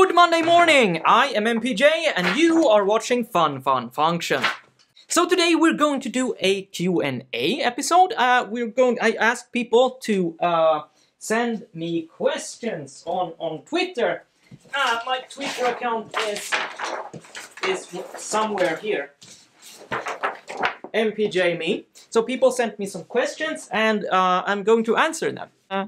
Good Monday morning! I am MPJ and you are watching Fun Fun Function. So today we're going to do a Q&A episode. Uh, we're going. I asked people to uh, send me questions on on Twitter. Uh, my Twitter account is is somewhere here. MPJ me. So people sent me some questions and uh, I'm going to answer them. Uh,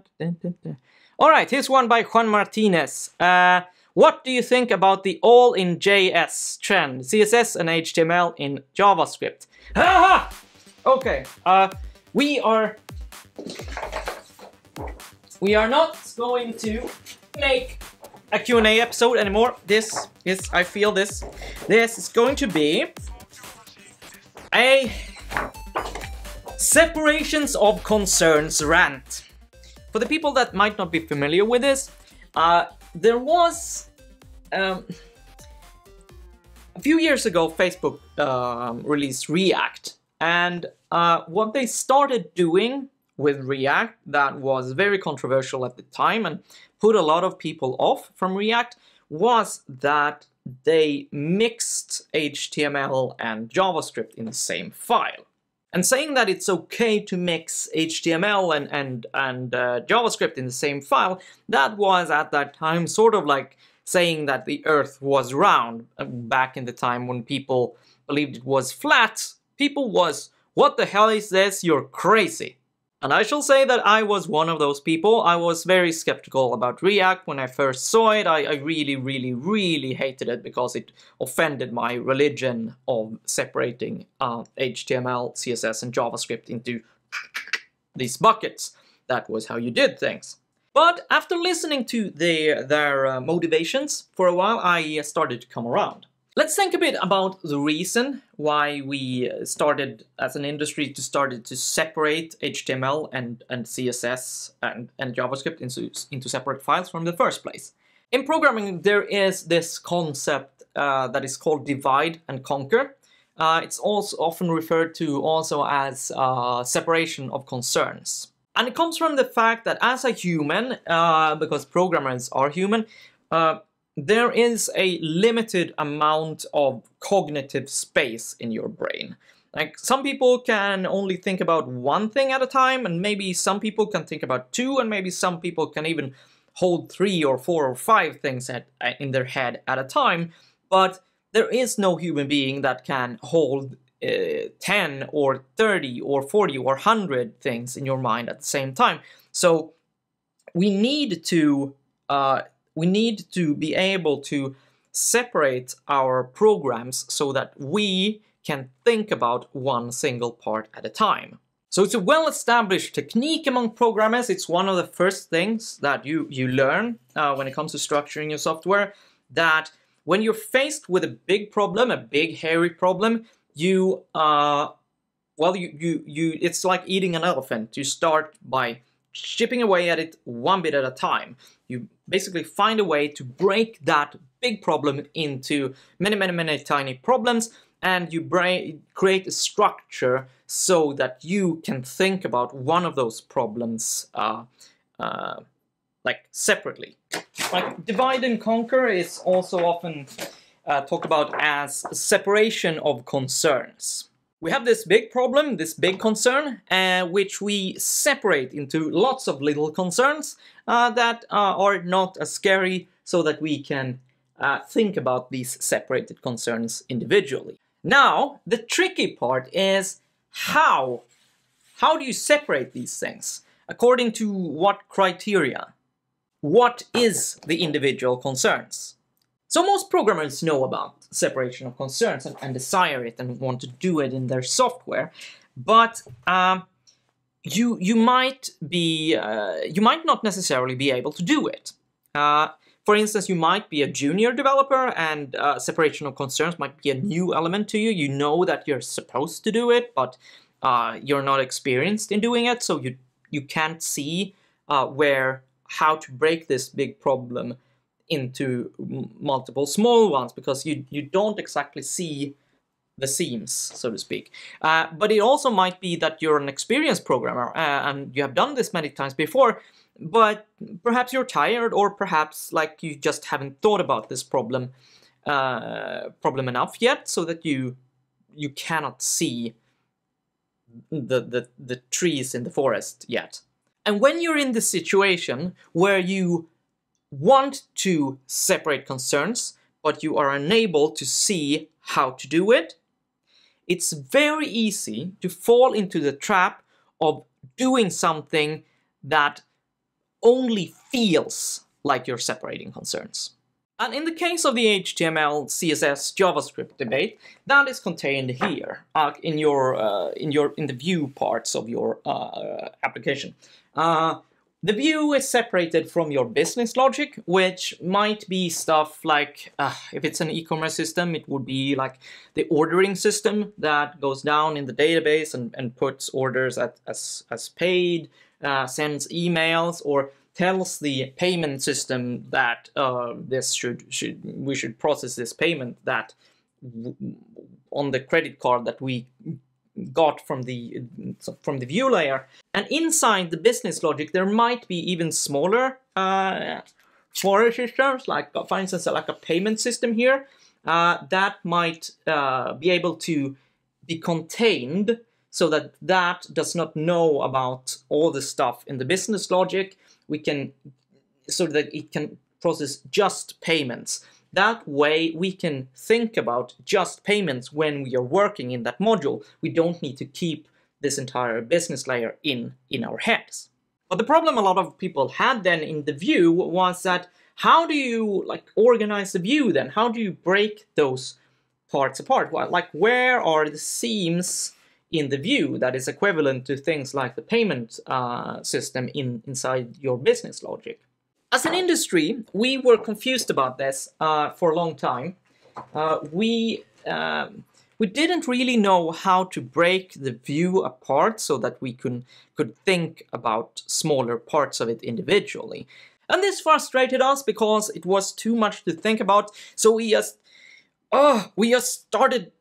All right, here's one by Juan Martinez. Uh, what do you think about the all in JS trend, CSS and HTML in JavaScript? Okay, uh, we are we are not going to make a Q&A episode anymore. This is, I feel this, this is going to be a separations of concerns rant. For the people that might not be familiar with this, uh, there was um, a few years ago Facebook um, released React, and uh, what they started doing with React that was very controversial at the time and put a lot of people off from React was that they mixed HTML and JavaScript in the same file. And saying that it's okay to mix HTML and, and, and uh, JavaScript in the same file, that was at that time sort of like saying that the earth was round. Uh, back in the time when people believed it was flat, people was, what the hell is this? You're crazy. And I shall say that I was one of those people. I was very skeptical about React when I first saw it. I, I, really, really, really hated it because it offended my religion of separating uh, HTML, CSS, and JavaScript into these buckets. That was how you did things. But after listening to their, their uh, motivations for a while, I started to come around. Let's think a bit about the reason why we uh, started as an industry to started to separate HTML and, and CSS and, and JavaScript into, into separate files from the first place. In programming, there is this concept uh, that is called divide and conquer. Uh, it's also often referred to also as uh, separation of concerns. And it comes from the fact that as a human, uh, because programmers are human, uh, there is a limited amount of cognitive space in your brain. Like some people can only think about one thing at a time, and maybe some people can think about two, and maybe some people can even hold three or four or five things at, in their head at a time. But there is no human being that can hold uh, 10 or 30 or 40 or 100 things in your mind at the same time. So we need to uh, we need to be able to separate our programs so that we can think about one single part at a time. So it's a well-established technique among programmers. It's one of the first things that you, you learn uh, when it comes to structuring your software, that when you're faced with a big problem, a big hairy problem, you, uh, well, you, you, you, it's like eating an elephant. You start by chipping away at it one bit at a time. Basically find a way to break that big problem into many, many, many tiny problems and you create a structure so that you can think about one of those problems uh, uh, like separately. Like divide and conquer is also often uh, talked about as separation of concerns. We have this big problem, this big concern, uh, which we separate into lots of little concerns uh, that uh, are not as scary so that we can uh, think about these separated concerns individually. Now, the tricky part is how? How do you separate these things? According to what criteria? What is the individual concerns? So most programmers know about separation of concerns and, and desire it and want to do it in their software, but um, you you might be uh, you might not necessarily be able to do it. Uh, for instance, you might be a junior developer and uh, separation of concerns might be a new element to you. You know that you're supposed to do it, but uh, you're not experienced in doing it, so you you can't see uh, where how to break this big problem into multiple small ones because you, you don't exactly see the seams, so to speak. Uh, but it also might be that you're an experienced programmer uh, and you have done this many times before, but perhaps you're tired or perhaps like you just haven't thought about this problem uh, problem enough yet so that you you cannot see the, the, the trees in the forest yet. And when you're in the situation where you want to separate concerns, but you are unable to see how to do it, it's very easy to fall into the trap of doing something that only feels like you're separating concerns. And in the case of the HTML, CSS, JavaScript debate, that is contained here uh, in your uh, in your in the view parts of your uh, application. The view is separated from your business logic, which might be stuff like, uh, if it's an e-commerce system, it would be like the ordering system that goes down in the database and, and puts orders at, as, as paid, uh, sends emails, or tells the payment system that uh, this should should we should process this payment that on the credit card that we got from the from the view layer and inside the business logic there might be even smaller uh, smaller systems like for instance like a payment system here uh, that might uh, be able to be contained so that that does not know about all the stuff in the business logic we can so that it can process just payments. That way we can think about just payments when we are working in that module. We don't need to keep this entire business layer in, in our heads. But the problem a lot of people had then in the view was that how do you like organize the view then? How do you break those parts apart? Well, like where are the seams in the view that is equivalent to things like the payment uh, system in, inside your business logic. As an industry, we were confused about this uh, for a long time. Uh, we um, we didn't really know how to break the view apart so that we could, could think about smaller parts of it individually. And this frustrated us because it was too much to think about, so we just, oh, we just started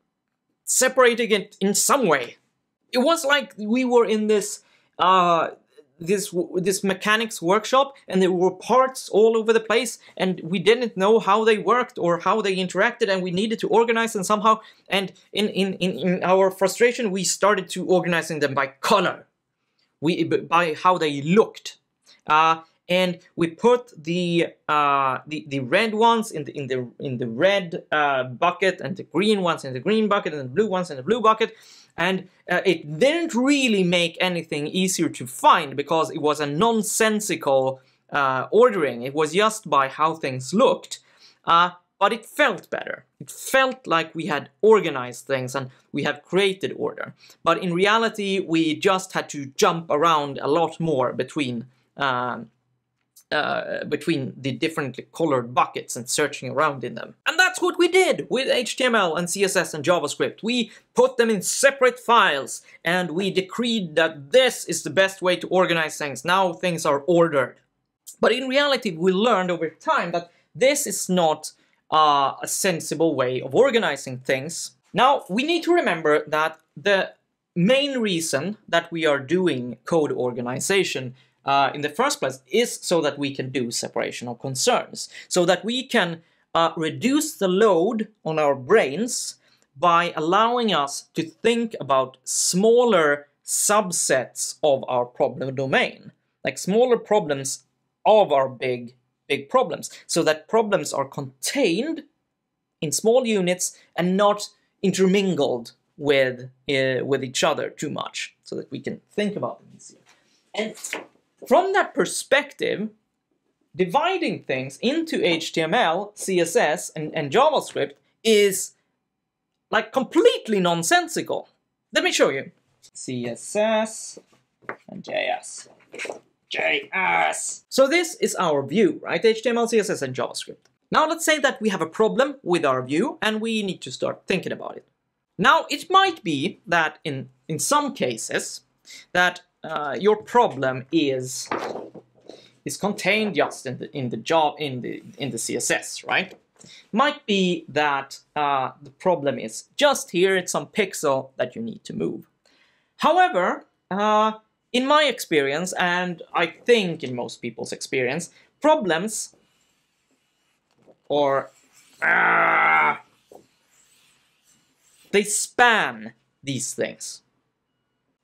separating it in some way it was like we were in this uh, this this mechanics workshop and there were parts all over the place and we didn't know how they worked or how they interacted and we needed to organize them somehow. And in in in, in our frustration we started to organizing them by color. We by how they looked. Uh, and we put the uh, the the red ones in the in the in the red uh, bucket and the green ones in the green bucket and the blue ones in the blue bucket and uh, it didn't really make anything easier to find because it was a nonsensical uh, ordering. It was just by how things looked, uh, but it felt better. It felt like we had organized things and we have created order. But in reality, we just had to jump around a lot more between um, uh, between the differently colored buckets and searching around in them. And that's what we did with HTML and CSS and JavaScript. We put them in separate files and we decreed that this is the best way to organize things. Now things are ordered. But in reality, we learned over time that this is not uh, a sensible way of organizing things. Now, we need to remember that the main reason that we are doing code organization uh, in the first place is so that we can do separation of concerns, so that we can uh, reduce the load on our brains by allowing us to think about smaller subsets of our problem domain, like smaller problems of our big, big problems, so that problems are contained in small units and not intermingled with, uh, with each other too much, so that we can think about them easier. And from that perspective, dividing things into HTML, CSS, and, and JavaScript is like completely nonsensical. Let me show you. CSS and JS. JS. So this is our view, right? HTML, CSS, and JavaScript. Now let's say that we have a problem with our view and we need to start thinking about it. Now it might be that in, in some cases that uh, your problem is is contained just in the in the job in the in the CSS, right? Might be that uh, the problem is just here, it's some pixel that you need to move. However, uh, in my experience, and I think in most people's experience, problems or uh, they span these things.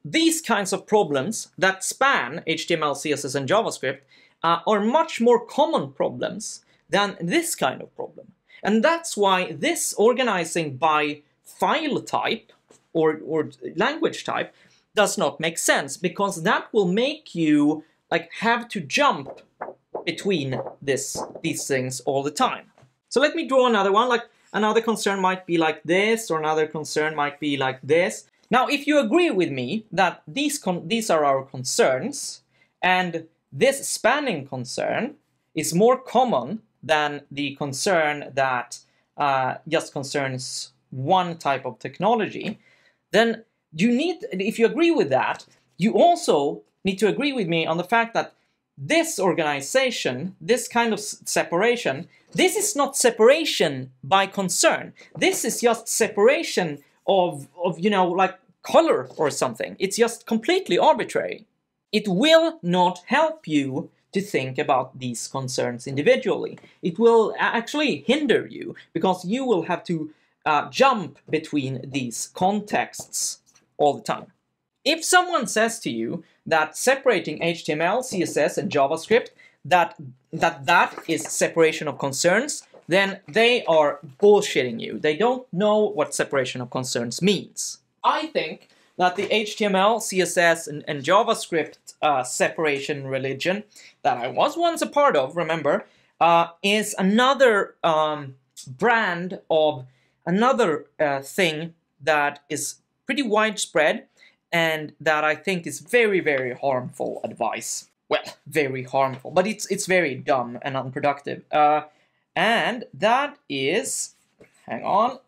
These kinds of problems that span HTML, CSS, and JavaScript uh, are much more common problems than this kind of problem. And that's why this organizing by file type or, or language type does not make sense because that will make you like have to jump between this these things all the time. So let me draw another one like another concern might be like this or another concern might be like this. Now if you agree with me that these these are our concerns and this spanning concern is more common than the concern that uh, just concerns one type of technology, then you need, if you agree with that, you also need to agree with me on the fact that this organization, this kind of separation, this is not separation by concern. This is just separation of, of you know, like color or something. It's just completely arbitrary. It will not help you to think about these concerns individually. It will actually hinder you because you will have to uh, jump between these contexts all the time. If someone says to you that separating HTML, CSS, and JavaScript, that that, that is separation of concerns, then they are bullshitting you. They don't know what separation of concerns means. I think that the HTML, CSS, and, and JavaScript uh, separation religion that I was once a part of, remember, uh, is another um, brand of another uh, thing that is pretty widespread and that I think is very, very harmful advice. Well, very harmful, but it's it's very dumb and unproductive. Uh, and that is, hang on,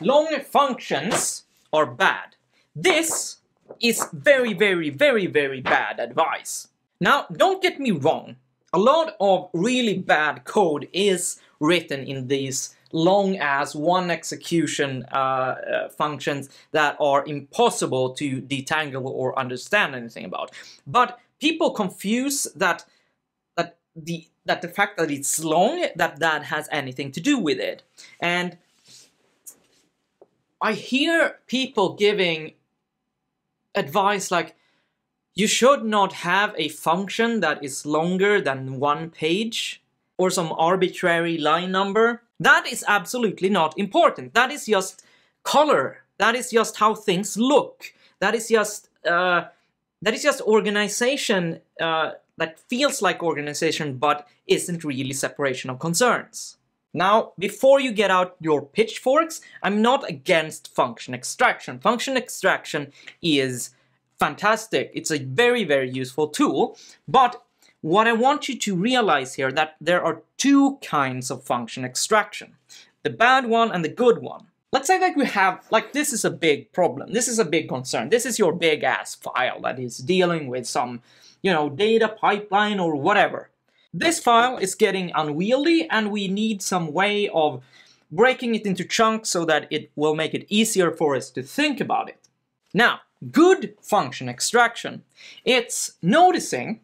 long functions are bad. This is very, very, very, very bad advice. Now, don't get me wrong. A lot of really bad code is written in these long as one execution uh, uh, functions that are impossible to detangle or understand anything about. But people confuse that that the that the fact that it's long that that has anything to do with it. And I hear people giving advice like you should not have a function that is longer than one page or some arbitrary line number. That is absolutely not important. That is just color. That is just how things look. That is just uh, that is just organization uh, that feels like organization but isn't really separation of concerns. Now, before you get out your pitchforks, I'm not against function extraction. Function extraction is fantastic. It's a very, very useful tool, but what I want you to realize here that there are two kinds of function extraction. The bad one and the good one. Let's say that we have, like this is a big problem, this is a big concern, this is your big ass file that is dealing with some, you know, data pipeline or whatever. This file is getting unwieldy and we need some way of breaking it into chunks so that it will make it easier for us to think about it. Now, good function extraction, it's noticing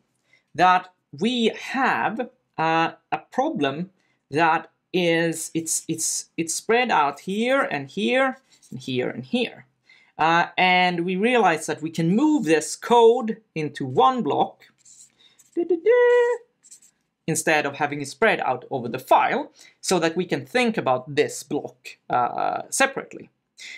that we have uh, a problem that is it's it's it's spread out here and here and here and here. Uh, and we realize that we can move this code into one block instead of having it spread out over the file so that we can think about this block uh, separately.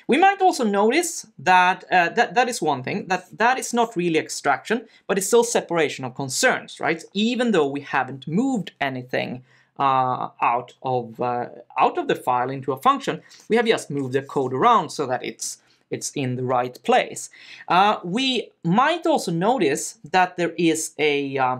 We might also notice that, uh, that that is one thing, that that is not really extraction, but it's still separation of concerns, right? Even though we haven't moved anything uh, out, of, uh, out of the file into a function, we have just moved the code around so that it's it's in the right place. Uh, we might also notice that there is a, uh,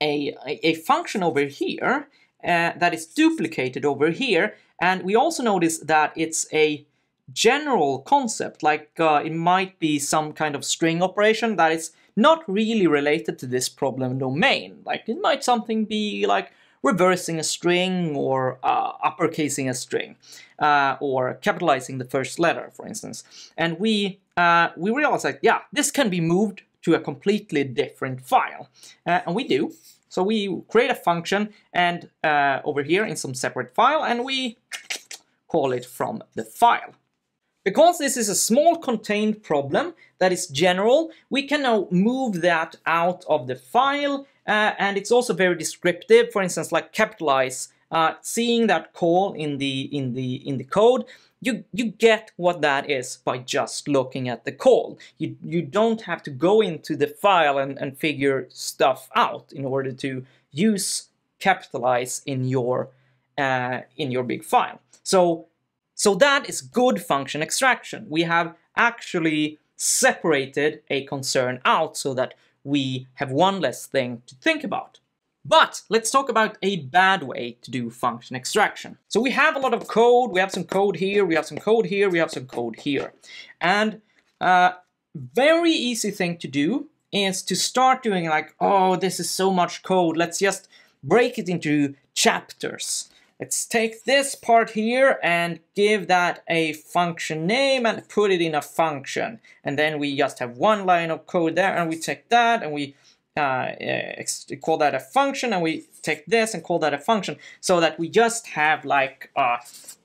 a, a function over here uh, that is duplicated over here, and we also notice that it's a general concept, like uh, it might be some kind of string operation that is not really related to this problem domain. Like it might something be like reversing a string or uh, uppercasing a string uh, or capitalizing the first letter, for instance. And we, uh, we realized that, yeah, this can be moved to a completely different file. Uh, and we do. So we create a function and uh, over here in some separate file and we call it from the file. Because this is a small contained problem that is general, we can now move that out of the file uh, and it's also very descriptive. For instance, like capitalize, uh, seeing that call in the in the in the code, you you get what that is by just looking at the call. You you don't have to go into the file and, and figure stuff out in order to use capitalize in your uh, in your big file. So so that is good function extraction. We have actually separated a concern out so that we have one less thing to think about. But let's talk about a bad way to do function extraction. So we have a lot of code, we have some code here, we have some code here, we have some code here. And uh, very easy thing to do is to start doing like, oh, this is so much code, let's just break it into chapters. Let's take this part here and give that a function name and put it in a function. And then we just have one line of code there and we take that and we uh, call that a function and we take this and call that a function so that we just have like uh,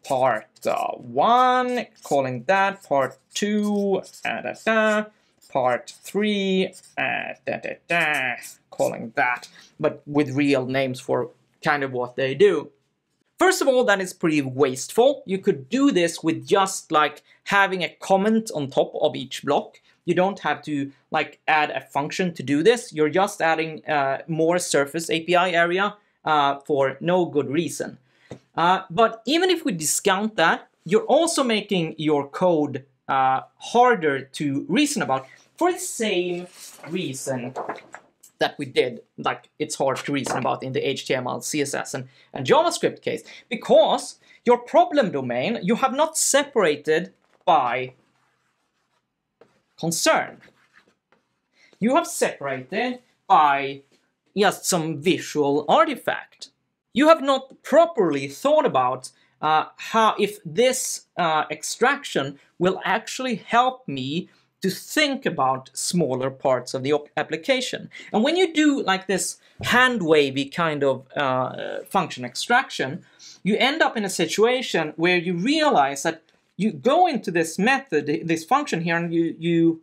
part uh, one calling that, part two, uh, da, da, part three, uh, da, da, da, calling that, but with real names for kind of what they do. First of all, that is pretty wasteful. You could do this with just like having a comment on top of each block. You don't have to like add a function to do this. You're just adding uh, more surface API area uh, for no good reason. Uh, but even if we discount that, you're also making your code uh, harder to reason about for the same reason that we did, like it's hard to reason about in the HTML, CSS, and, and JavaScript case, because your problem domain you have not separated by concern. You have separated by just some visual artifact. You have not properly thought about uh, how if this uh, extraction will actually help me to think about smaller parts of the application. And when you do like this hand wavy kind of uh, function extraction, you end up in a situation where you realize that you go into this method, this function here, and you you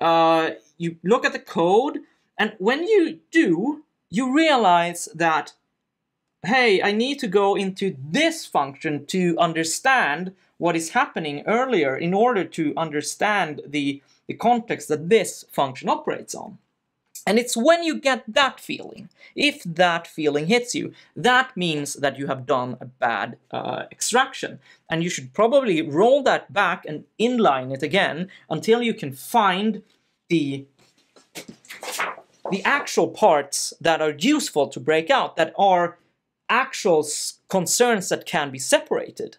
uh, you look at the code, and when you do, you realize that hey, I need to go into this function to understand what is happening earlier in order to understand the, the context that this function operates on. And it's when you get that feeling, if that feeling hits you, that means that you have done a bad uh, extraction. And you should probably roll that back and inline it again until you can find the, the actual parts that are useful to break out, that are actual concerns that can be separated.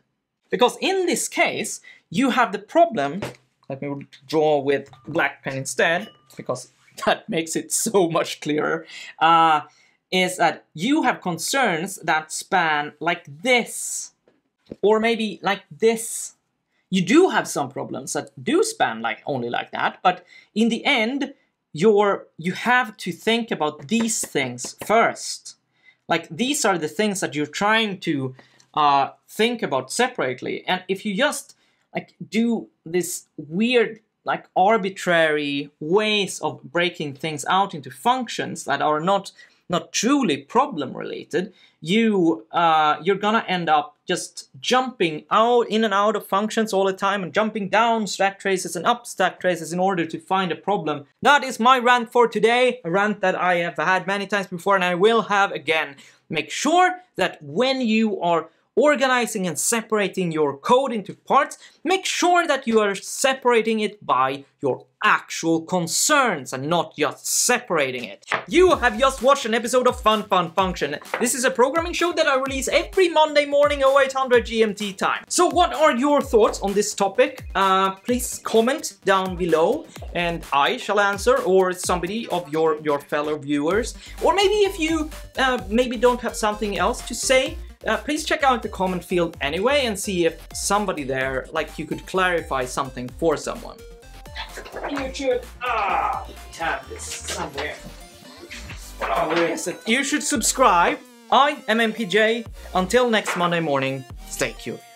Because in this case, you have the problem, let me draw with black pen instead, because that makes it so much clearer, uh, is that you have concerns that span like this, or maybe like this. You do have some problems that do span like only like that, but in the end, you're, you have to think about these things first. Like these are the things that you're trying to uh, think about separately. And if you just like do this weird like arbitrary ways of breaking things out into functions that are not not truly problem related, you uh, you're gonna end up just jumping out in and out of functions all the time and jumping down stack traces and up stack traces in order to find a problem. That is my rant for today, a rant that I have had many times before and I will have again. Make sure that when you are organizing and separating your code into parts, make sure that you are separating it by your actual concerns and not just separating it. You have just watched an episode of Fun Fun Function. This is a programming show that I release every Monday morning 0800 GMT time. So what are your thoughts on this topic? Uh, please comment down below and I shall answer or somebody of your, your fellow viewers. Or maybe if you uh, maybe don't have something else to say, uh, please check out the comment field anyway and see if somebody there, like you could clarify something for someone. You should, ah, have this somewhere. Oh, where is it? You should subscribe. I am MPJ. Until next Monday morning, stay curious.